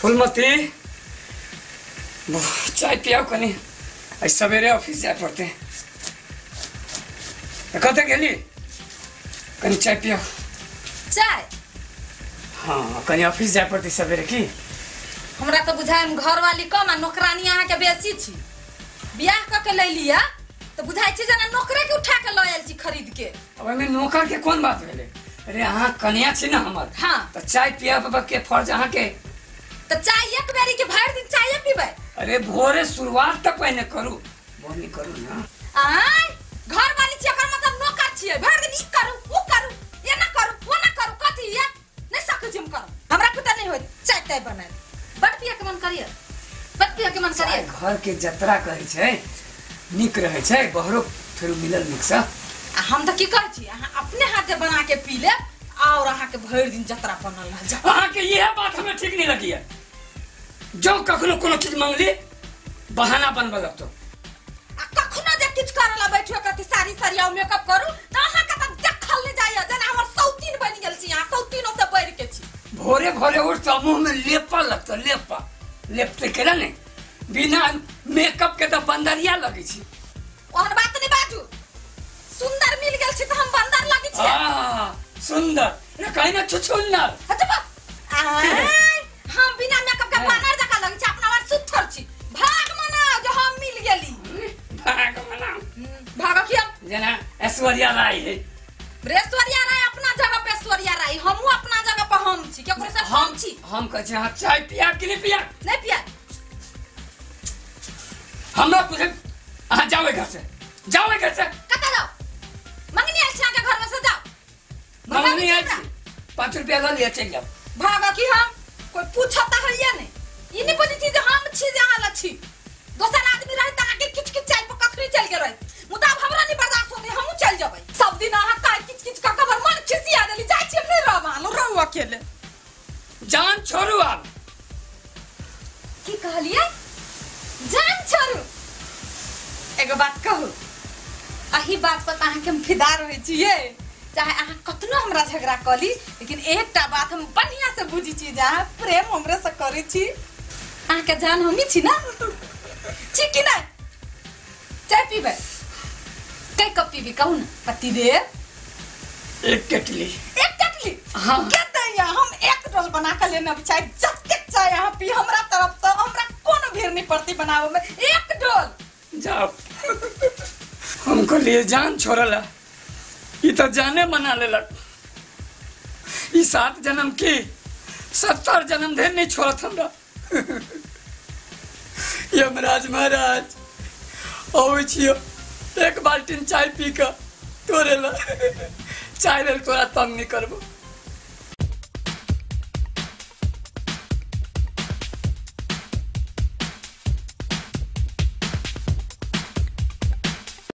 फूलमती? चाय पियाओ कनी आई सवेरे ऑफ़िस जाए पड़ते। कतऽ गेली? कनी चाय पियाओ चाय? हाँ कनी ऑफ़िस जाए पड़ती सवेरे की? हमरा तो बुझाय घर वाली कम आ नौकरानी अहाँ के बेसी छी। बियाह क के ले लिया तो बुझाय छी जना नौकरे के उठा के ल आयल छी खरीद के अब एहिमे नौकर के कोन बात भेलै? अरे अहाँ कन्या छी ना हमर। हाँ। तऽ चाय पियाब के फ़र्ज़ अहाँके। तो चाय एक बेरी के भर दिन चाय पीबै। अरे भोरे शुरुआत तऽ पहिने करू बोनी करू ना। आय घर वाली छी एकर मतलब नौकर छियै। भर दिन ई करू ऊ करू ये ना करू वो ना करू कथी ये? नहीं सकै हम करू हमरा पता नहीं होय चाय ताय बनाए बट पिया के मन करिए बट पिया के मन करिए घर के जतरा कहै छै नीक रहै छै बहरो फेर मिलल नीक सँ। आ हम तो की कर छी अहाँ अपने हाथे बना के पी ले और अहाँ के भर दिन जतरा बनल रह जा अहाँके इएह बात हमरा ठीक नहीं लगी है जो कखनो कोनो चीज़ मांगली बहाना बनबऽ लगतो। आ कखनो जे किछ करला बैठो कथी साड़ी सरियाओ मेकअप करू त अहाँ के त देखल नै जाइए जेना हमर सौतीन बनि गेल छी अहाँ सौतीनो से बढ़ के छी। भोरे भोरे उठ तो मुँह में लेपा लगतो लेपा। लेपते केला नहीं? बिना मेकअप के तो बंदरिया लगे छी। ओहन बात नहीं बाजू। सुंदर मिल गेल छी त हम बंदर लगी छी आ सुंदर ये कहीं ना छुछुन्नर जेना ऐश्वर्या राय है रेश्वरिया राय अपना जगह पे ऐश्वर्या राय हमहू अपना जगह पे हम छी केकरो से हम छी हम कहे छी हाँ चाय पिया कि नहीं पिया नहीं पिया हमरा पूछे अहाँ जाओ घर से जाओ घर से कता जाओ मंगनी आइल छी घर में से जाओ हमरा। थी पाँच रुपया लो चल जाओ भागा की हम कोई पूछता है या नहीं ई नहीं बुझी छी जे हम दिन अहाँ काय किच किच का कबर मन खिसिया देली जाय छी हम नहीं रहब अहाँ रहू अकेले जान छोड़ू आप की कहलिए जान छोड़ू एगो बात कहू अही बात पर अहाँ के हम रहे चाहे अहाँ कतनो हमरा झगड़ा कली लेकिन एकटा बात हम बढ़िया से बुझी छी जे प्रेम हमरे से करै छी अहाँ के जान हमी छी ना छी कि नहीं चाय पीबै कई कप पीबी कहू ना पति देव एक केटली। एक कटली? हाँ। के दैया हम एक डोल बना के लेने अब चाय जते चाय यहाँ पी हमरा तरफ़ से हमरा कोनो भीड़ नहीं पड़ती बनावे में एक डोल जाओ। हमको लिए जान छोड़ला। ये तो जाने बना लेलक। ई सात जन्म की सत्तर जन्म धरि नहीं छोड़त हमरा। यमराज महाराज अबै छियो। एक बाल्टीन चाय पी कऽ तोरे ला चाय लेल तोरा तंग नहीं करबो